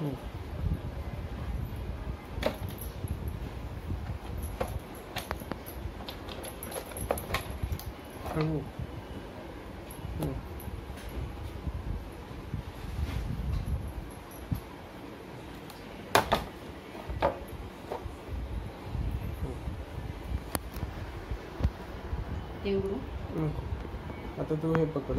Hum. Hum. Hum. आता तू हे पकड